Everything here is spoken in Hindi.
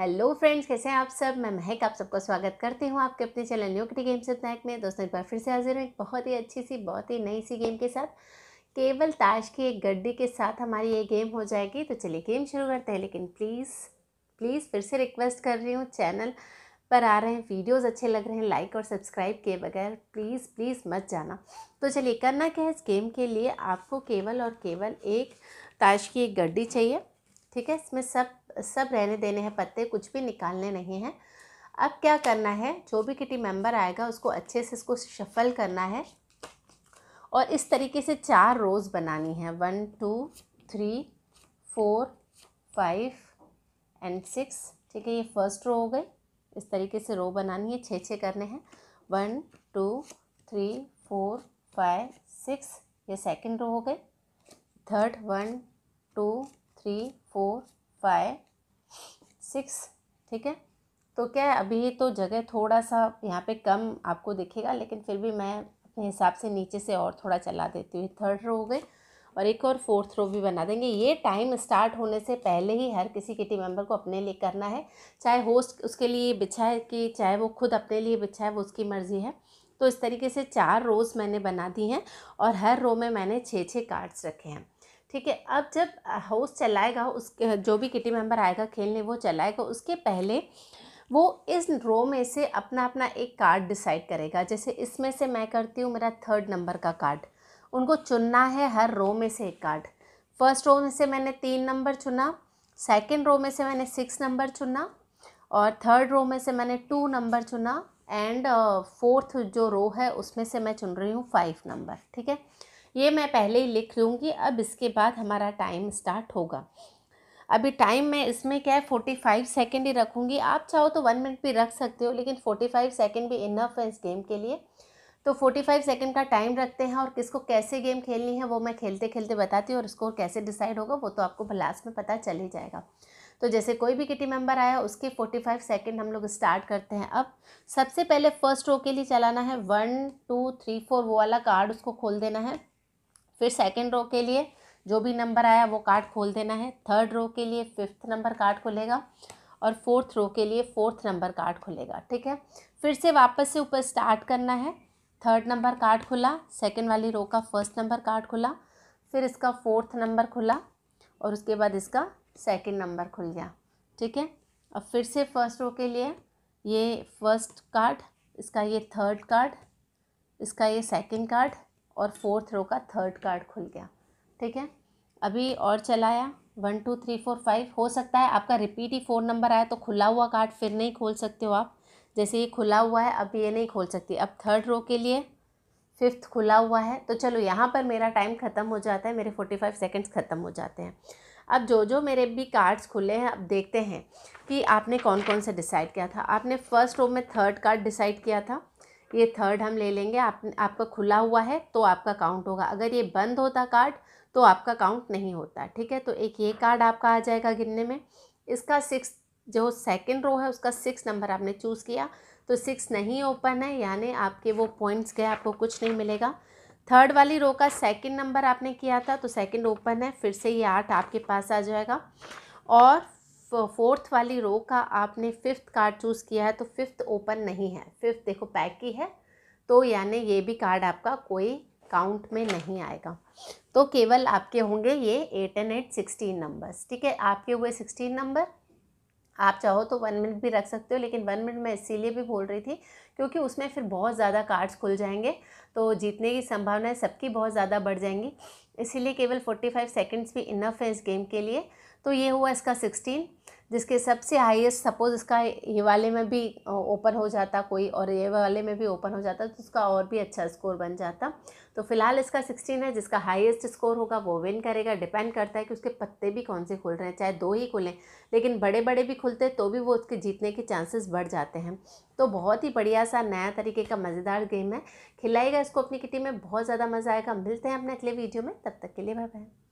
हेलो फ्रेंड्स, कैसे हैं आप सब? मैं महक आप सबका स्वागत करती हूँ आपके अपने channel new kitty games snack में। दोस्तों, एक बार फिर से हाजिर हूँ एक बहुत ही अच्छी सी, बहुत ही नई सी गेम के साथ। केवल ताश की एक गड्डी के साथ हमारी ये गेम हो जाएगी। तो चलिए गेम शुरू करते हैं, लेकिन प्लीज़ प्लीज़ फिर से रिक्वेस्ट कर रही हूँ, चैनल पर आ रहे हैं वीडियोज़ अच्छे लग रहे हैं लाइक और सब्सक्राइब किए बगैर प्लीज़ प्लीज़ मत जाना। तो चलिए करना क्या है इस गेम के लिए? आपको केवल और केवल एक ताश की एक गड्डी चाहिए, ठीक है? इसमें सब सब रहने देने हैं, पत्ते कुछ भी निकालने नहीं हैं। अब क्या करना है? जो भी किटी मेंबर आएगा, उसको अच्छे से इसको शफल करना है। और इस तरीके से चार रोज़ बनानी है। One two three four five and six ठीक है, ये फ़र्स्ट रो हो गई इस तरीके से रो बनानी है। छः छः करने हैं। One two three four five six ये सेकंड रो हो गई third one two three four five six, ठीक है? तो क्या है, अभी तो जगह थोड़ा सा यहाँ पे कम आपको दिखेगा, लेकिन फिर भी मैं अपने हिसाब से नीचे से और थोड़ा चला देती हूँ। थर्ड रो हो गई और एक और फोर्थ रो भी बना देंगे। ये टाइम स्टार्ट होने से पहले ही हर किसी किटी मेंबर को अपने लिए करना है। चाहे होस्ट उसके लिए बिछाए कि चाहे वो खुद अपने लिए बिछाए, वो उसकी मर्ज़ी है। तो इस तरीके से चार रोज़ मैंने बना दी हैं और हर रो में मैंने छः छः कार्ड्स रखे हैं। ठीक है, अब जब होस्ट चलाएगा, उसके, जो भी किटी मेंबर आएगा खेलने, वो चलाएगा, उसके पहले वो इस रो में से अपना अपना एक कार्ड डिसाइड करेगा। जैसे इसमें से मैं करती हूँ, मेरा थर्ड नंबर का कार्ड उनको चुनना है, हर रो में से एक कार्ड फ़र्स्ट रो में से मैंने तीन नंबर चुना सेकंड रो में से मैंने सिक्स नंबर चुना, और थर्ड रो में से मैंने टू नंबर चुना एंड फोर्थ जो रो है, उसमें से मैं चुन रही हूँ फाइव नंबर ठीक है? ये मैं पहले ही लिख लूँगी, अब इसके बाद हमारा टाइम स्टार्ट होगा। अभी टाइम मैं इसमें क्या है फोर्टी फाइव सेकेंड ही रखूँगी। आप चाहो तो वन मिनट भी रख सकते हो, लेकिन फोर्टी फाइव सेकेंड भी इनफ है इस गेम के लिए। तो फोर्टी फाइव सेकेंड का टाइम रखते हैं और किसको कैसे गेम खेलनी है, वो मैं खेलते खेलते बताती हूँ और स्कोर कैसे डिसाइड होगा, वो तो आपको लास्ट में पता चल ही जाएगा। तो जैसे कोई भी किटी मेंबर आया, उसके फोर्टी फाइव सेकेंड हम लोग स्टार्ट करते हैं। अब सबसे पहले फ़र्स्ट रो के लिए चलाना है। वन टू थ्री फोर वो वाला कार्ड उसको खोल देना है। फिर सेकेंड रो के लिए जो भी नंबर आया वो कार्ड खोल देना है। थर्ड रो के लिए फिफ्थ नंबर कार्ड खुलेगा और फोर्थ रो के लिए फोर्थ नंबर कार्ड खुलेगा, ठीक है? फिर से वापस से ऊपर स्टार्ट करना है। थर्ड नंबर कार्ड खुला सेकेंड वाली रो का फ़र्स्ट नंबर कार्ड खुला, फिर इसका फोर्थ नंबर खुला और उसके बाद इसका सेकेंड नंबर खुल गया, ठीक है? अब फिर से फ़र्स्ट रो के लिए ये फ़र्स्ट कार्ड इसका ये थर्ड कार्ड इसका ये सेकेंड कार्ड और फोर्थ रो का थर्ड कार्ड खुल गया। ठीक है? अभी और चलाया। One, two, three, four, five, हो सकता है आपका रिपीट ही फोर नंबर आया तो खुला हुआ कार्ड फिर नहीं खोल सकते हो आप। जैसे ये खुला हुआ है, अब ये नहीं खोल सकती। अब थर्ड रो के लिए फिफ्थ खुला हुआ है तो चलो यहाँ पर मेरा टाइम ख़त्म हो जाता है, मेरे फोर्टी फाइव सेकेंड्स ख़त्म हो जाते हैं। अब जो जो मेरे भी कार्ड्स खुले हैं, अब देखते हैं कि आपने कौन कौन सा डिसाइड किया था। आपने फ़र्स्ट रो में थर्ड कार्ड डिसाइड किया था ये थर्ड हम ले लेंगे। आप, आपका खुला हुआ है तो आपका काउंट होगा। अगर ये बंद होता कार्ड तो आपका काउंट नहीं होता, ठीक है? तो एक ये कार्ड आपका आ जाएगा गिनने में। इसका सिक्स जो सेकंड रो है, उसका सिक्स नंबर आपने चूज़ किया। तो सिक्स नहीं ओपन है, यानी आपके वो पॉइंट्स गए आपको कुछ नहीं मिलेगा। थर्ड वाली रो का सेकंड नंबर आपने किया था तो सेकंड ओपन है, फिर से ये आठ आपके पास आ जाएगा। और फोर्थ वाली रो का आपने फिफ्थ कार्ड चूज़ किया है तो फिफ्थ ओपन नहीं है। फिफ्थ देखो पैक की है तो यानी ये भी कार्ड आपका कोई काउंट में नहीं आएगा। तो केवल आपके होंगे ये eight and eight sixteen numbers, ठीक है? आपके हुए सिक्सटीन नंबर, आप चाहो तो वन मिनट भी रख सकते हो, लेकिन वन मिनट मैं इसीलिए भी बोल रही थी, क्योंकि उसमें फिर बहुत ज़्यादा कार्ड्स खुल जाएँगे तो जीतने की संभावनाएँ सबकी बहुत ज़्यादा बढ़ जाएँगी। इसीलिए केवल फोर्टी फाइव सेकेंड्स भी इनफ है इस गेम के लिए तो ये हुआ इसका सिक्सटीन जिसके सबसे हाईएस्ट सपोज़ इसका ये वाले में भी ओपन हो जाता कोई और ये वाले में भी ओपन हो जाता तो उसका और भी अच्छा स्कोर बन जाता। तो फ़िलहाल इसका सिक्सटीन है, जिसका हाईएस्ट स्कोर होगा, वो विन करेगा। डिपेंड करता है कि उसके पत्ते भी कौन से खुल रहे हैं, चाहे दो ही खुलें, लेकिन बड़े बड़े भी खुलते तो भी वो उसके जीतने के चांसेस बढ़ जाते हैं। तो बहुत ही बढ़िया सा नया तरीके का मज़ेदार गेम है। खिलाएगा इसको अपनी किटी में, बहुत ज़्यादा मज़ा आएगा। मिलते हैं अपने अगले वीडियो में, तब तक के लिए बाय बाय